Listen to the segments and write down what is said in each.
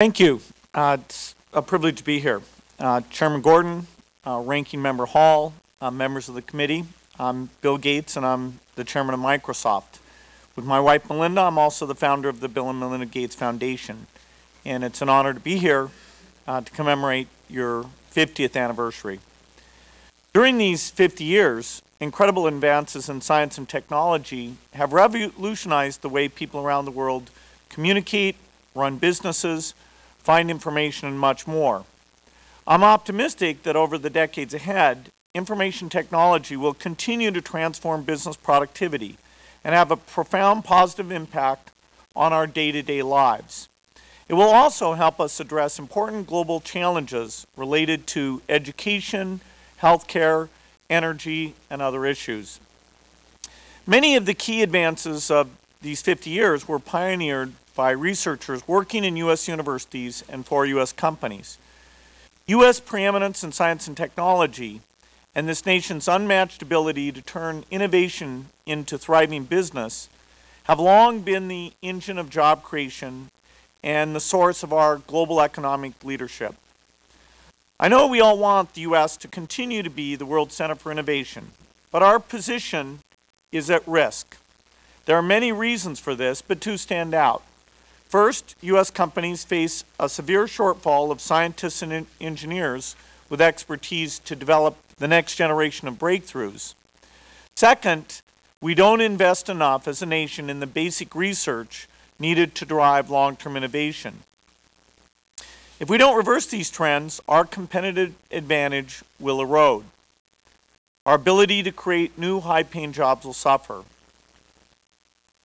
Thank you. Uh, It's a privilege to be here. Uh, Chairman Gordon, uh, Ranking Member Hall, uh, members of the committee, I'm Bill Gates and I'm the chairman of Microsoft. With my wife Melinda, I'm also the founder of the Bill and Melinda Gates Foundation. And it's an honor to be here uh, to commemorate your 50th anniversary. During these 50 years, incredible advances in science and technology have revolutionized the way people around the world communicate, run businesses, find information, and much more. I'm optimistic that over the decades ahead, information technology will continue to transform business productivity and have a profound positive impact on our day-to-day lives. It will also help us address important global challenges related to education, healthcare, energy, and other issues. Many of the key advances of these 50 years were pioneered by researchers working in U.S. universities and for U.S. companies. U.S. preeminence in science and technology and this nation's unmatched ability to turn innovation into thriving business have long been the engine of job creation and the source of our global economic leadership. I know we all want the U.S. to continue to be the world center for innovation, but our position is at risk. There are many reasons for this, but two stand out. First, U.S. companies face a severe shortfall of scientists and engineers with expertise to develop the next generation of breakthroughs. Second, we don't invest enough as a nation in the basic research needed to drive long-term innovation. If we don't reverse these trends, our competitive advantage will erode. Our ability to create new high-paying jobs will suffer.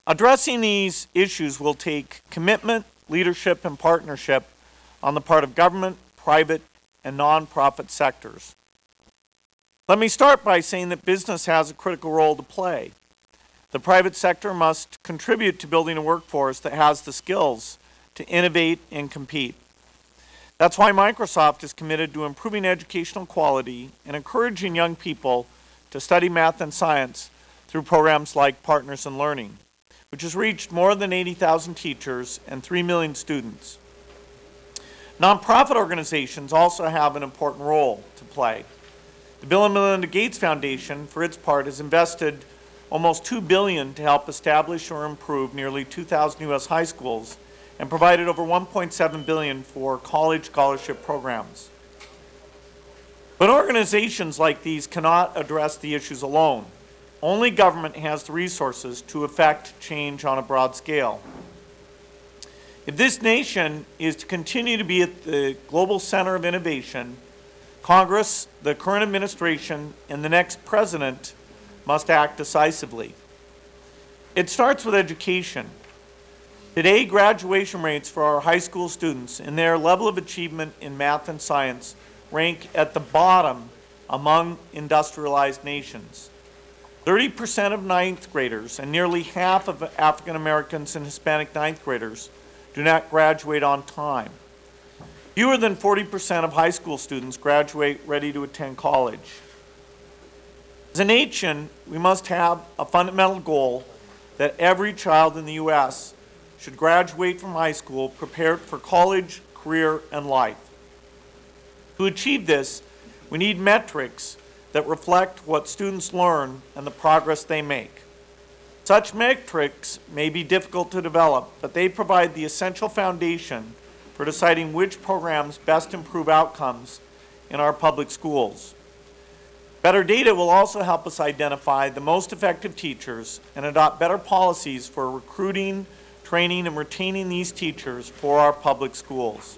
Addressing these issues will take commitment, leadership, and partnership on the part of government, private, and nonprofit sectors. Let me start by saying that business has a critical role to play. The private sector must contribute to building a workforce that has the skills to innovate and compete. That's why Microsoft is committed to improving educational quality and encouraging young people to study math and science through programs like Partners in Learning which has reached more than 80,000 teachers and 3 million students. Nonprofit organizations also have an important role to play. The Bill and Melinda Gates Foundation, for its part, has invested almost 2 billion to help establish or improve nearly 2,000 U.S. high schools and provided over 1.7 billion for college scholarship programs. But organizations like these cannot address the issues alone. Only government has the resources to effect change on a broad scale. If this nation is to continue to be at the global center of innovation, Congress, the current administration, and the next president must act decisively. It starts with education. Today, graduation rates for our high school students and their level of achievement in math and science rank at the bottom among industrialized nations. 30% of ninth graders and nearly half of African Americans and Hispanic ninth graders do not graduate on time. Fewer than 40% of high school students graduate ready to attend college. As a nation, we must have a fundamental goal that every child in the U.S. should graduate from high school prepared for college, career, and life. To achieve this, we need metrics that reflect what students learn and the progress they make. Such metrics may be difficult to develop, but they provide the essential foundation for deciding which programs best improve outcomes in our public schools. Better data will also help us identify the most effective teachers and adopt better policies for recruiting, training, and retaining these teachers for our public schools.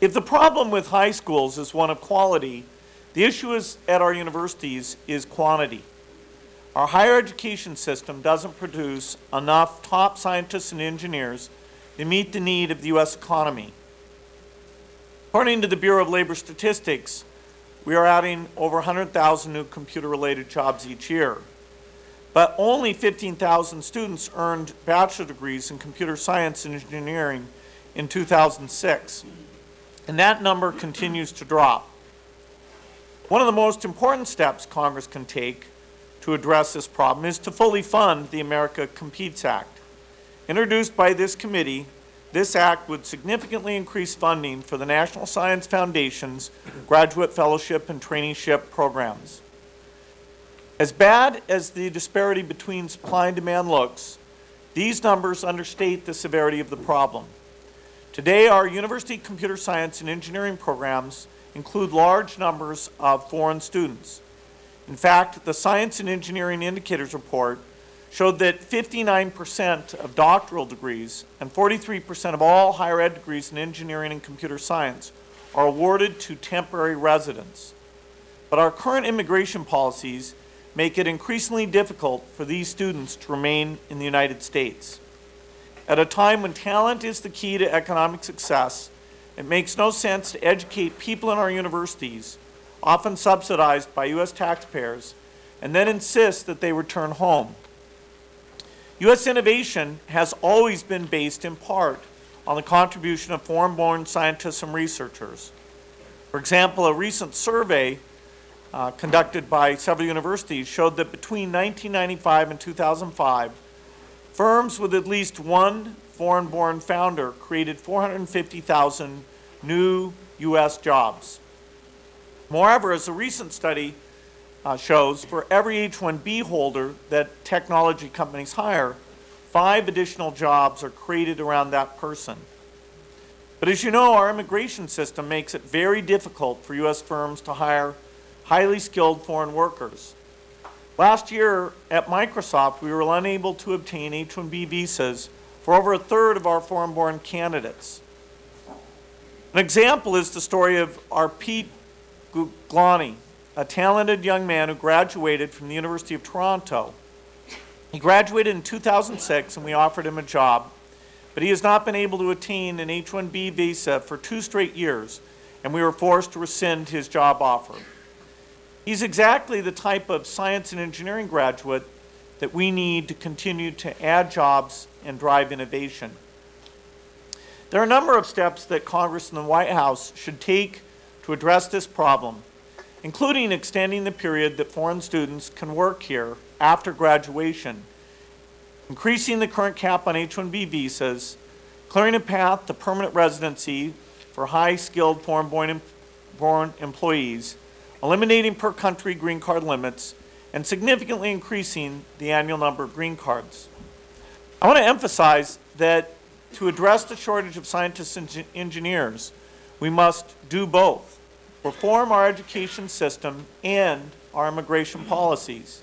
If the problem with high schools is one of quality, the issue is, at our universities is quantity. Our higher education system doesn't produce enough top scientists and engineers to meet the need of the U.S. economy. According to the Bureau of Labor Statistics, we are adding over 100,000 new computer-related jobs each year. But only 15,000 students earned bachelor degrees in computer science and engineering in 2006. And that number continues to drop. One of the most important steps Congress can take to address this problem is to fully fund the America Competes Act. Introduced by this committee, this act would significantly increase funding for the National Science Foundation's graduate fellowship and traineeship programs. As bad as the disparity between supply and demand looks, these numbers understate the severity of the problem. Today, our university computer science and engineering programs include large numbers of foreign students. In fact, the Science and Engineering Indicators Report showed that 59% of doctoral degrees and 43% of all higher ed degrees in engineering and computer science are awarded to temporary residents. But our current immigration policies make it increasingly difficult for these students to remain in the United States. At a time when talent is the key to economic success, it makes no sense to educate people in our universities, often subsidized by U.S. taxpayers, and then insist that they return home. U.S. innovation has always been based in part on the contribution of foreign-born scientists and researchers. For example, a recent survey uh, conducted by several universities showed that between 1995 and 2005, firms with at least one foreign-born founder created 450,000 new U.S. jobs. Moreover, as a recent study uh, shows, for every H-1B holder that technology companies hire, five additional jobs are created around that person. But as you know, our immigration system makes it very difficult for U.S. firms to hire highly skilled foreign workers. Last year at Microsoft, we were unable to obtain H-1B visas for over a third of our foreign-born candidates. An example is the story of our Pete Guglani, a talented young man who graduated from the University of Toronto. He graduated in 2006 and we offered him a job, but he has not been able to attain an H-1B visa for two straight years, and we were forced to rescind his job offer. He's exactly the type of science and engineering graduate that we need to continue to add jobs and drive innovation. There are a number of steps that Congress and the White House should take to address this problem, including extending the period that foreign students can work here after graduation, increasing the current cap on H-1B visas, clearing a path to permanent residency for high-skilled foreign-born employees, eliminating per-country green card limits, and significantly increasing the annual number of green cards. I want to emphasize that to address the shortage of scientists and engineers, we must do both. Reform our education system and our immigration policies.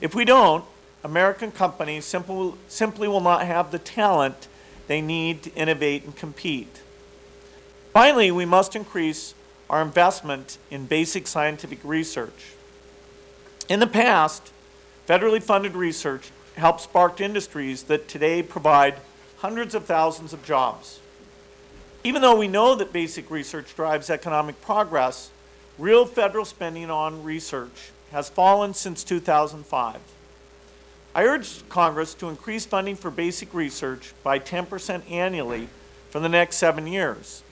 If we don't, American companies simple, simply will not have the talent they need to innovate and compete. Finally, we must increase our investment in basic scientific research. In the past, federally funded research helped spark industries that today provide hundreds of thousands of jobs. Even though we know that basic research drives economic progress, real federal spending on research has fallen since 2005. I urge Congress to increase funding for basic research by 10% annually for the next seven years.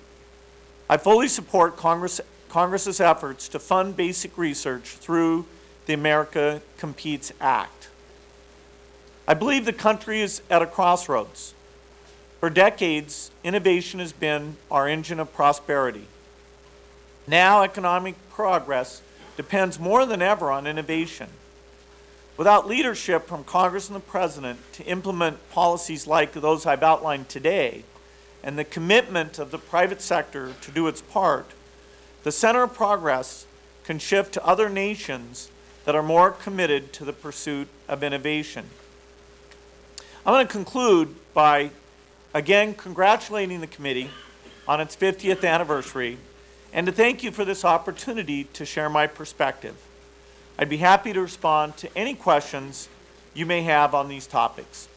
I fully support Congress, Congress's efforts to fund basic research through the America Competes Act. I believe the country is at a crossroads. For decades, innovation has been our engine of prosperity. Now, economic progress depends more than ever on innovation. Without leadership from Congress and the President to implement policies like those I've outlined today, and the commitment of the private sector to do its part, the center of progress can shift to other nations that are more committed to the pursuit of innovation. I'm going to conclude by again congratulating the committee on its 50th anniversary and to thank you for this opportunity to share my perspective. I'd be happy to respond to any questions you may have on these topics.